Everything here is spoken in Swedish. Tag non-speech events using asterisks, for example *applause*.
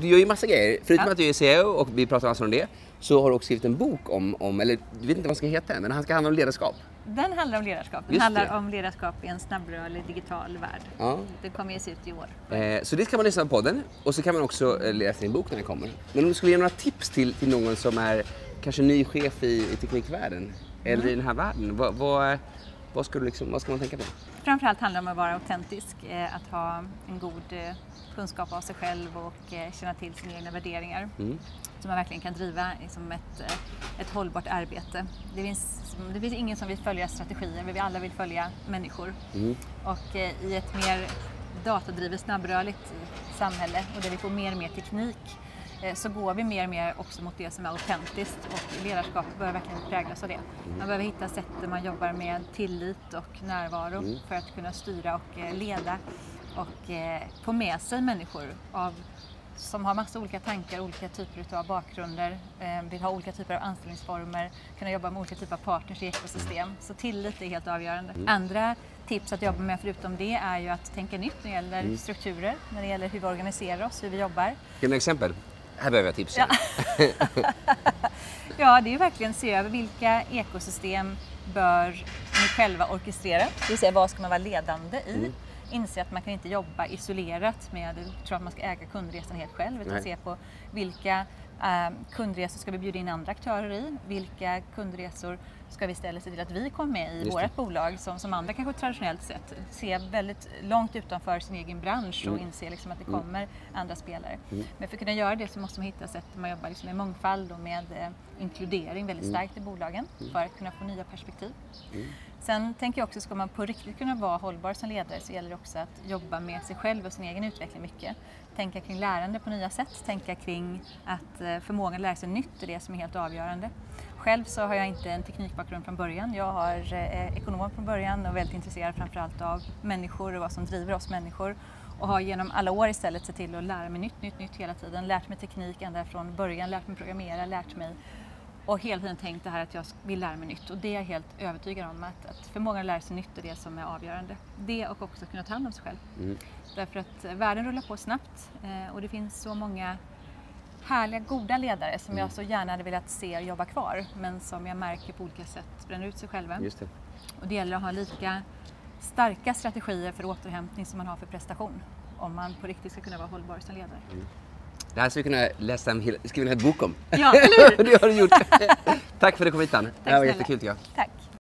Du gör ju massa grejer. Förutom Ja. att du är CEO och vi pratar massor om det, så har du också skrivit en bok om, om eller du vet inte vad den ska heta men han ska handla om ledarskap. Den handlar om ledarskap. Den Just handlar det. om ledarskap i en snabbrörlig digital värld. Ja. Den kommer ges ut i år. Eh, så det kan man lyssna på podden och så kan man också eh, läsa din bok när den kommer. Men om du skulle ge några tips till, till någon som är kanske ny chef i, i teknikvärlden eller i den här världen, vad, vad, vad, ska du liksom, vad ska man tänka på? Framförallt handlar det om att vara autentisk, eh, att ha en god eh, kunskap av sig själv och eh, känna till sina egna värderingar. Mm. Så man verkligen kan driva liksom ett, ett hållbart arbete. Det finns, det finns ingen som vill följa strategier, men vi alla vill följa människor. Mm. Och i ett mer datadrivet, snabbrörligt samhälle och där vi får mer och mer teknik så går vi mer och mer också mot det som är autentiskt och ledarskapet bör verkligen präglas av det. Man behöver hitta sätt där man jobbar med tillit och närvaro för att kunna styra och eh, leda och eh, få med sig människor av som har massa olika tankar, olika typer av bakgrunder, eh, vill ha olika typer av anställningsformer, kunna jobba med olika typer av partners i ekosystem. Så tillit är helt avgörande. Andra tips att jobba med förutom det är ju att tänka nytt när det gäller strukturer, när det gäller hur vi organiserar oss, hur vi jobbar. Ge några exempel. Här behöver jag tips. Ja. *laughs* Ja, det är verkligen se över vilka ekosystem bör ni själva orkestrera, det vill säga vad ska man vara ledande i? Inse att man kan inte jobba isolerat med, tror att man ska äga kundresan helt själv, utan Nej. se på vilka eh, kundresor ska vi bjuda in andra aktörer i? Vilka kundresor ska vi istället se till att vi kommer med i Just det. vårt bolag som, som andra kanske traditionellt sett ser väldigt långt utanför sin egen bransch och Mm. inser liksom att det kommer andra spelare. Men för att kunna göra det så måste man hitta sätt där man jobbar liksom med mångfald och med eh, inkludering väldigt starkt i bolagen för att kunna få nya perspektiv. Sen tänker jag också, ska man på riktigt kunna vara hållbar som ledare så gäller det också att jobba med sig själv och sin egen utveckling mycket. Tänka kring lärande på nya sätt, tänka kring att eh, förmågan att lära sig nytt är det som är helt avgörande. Själv så har jag inte en teknikbakgrund från början. Jag har eh, ekonom från början och väldigt intresserad framförallt av människor och vad som driver oss människor och har genom alla år istället sett till att lära mig nytt, nytt, nytt hela tiden. Lärt mig teknik ända från början, lärt mig programmera, lärt mig och hela tiden tänkt det här att jag vill lära mig nytt och det är jag helt övertygad om att, att förmågan att lära sig nytt är det som är avgörande. Det och också att kunna ta hand om sig själv. Mm. Därför att eh, världen rullar på snabbt eh, och det finns så många härliga, goda ledare som jag så gärna hade velat se jobba kvar men som jag märker på olika sätt bränner ut sig själva. Just det. Och det gäller att ha lika starka strategier för återhämtning som man har för prestation om man på riktigt ska kunna vara hållbar som ledare. Det här skulle vi kunna läsa en hel, skriva en hel bok om. Ja, eller hur? *laughs* det har du gjort. *laughs* Tack för att du kom hit Ann. Det här var jättekul tycker jag. Tack!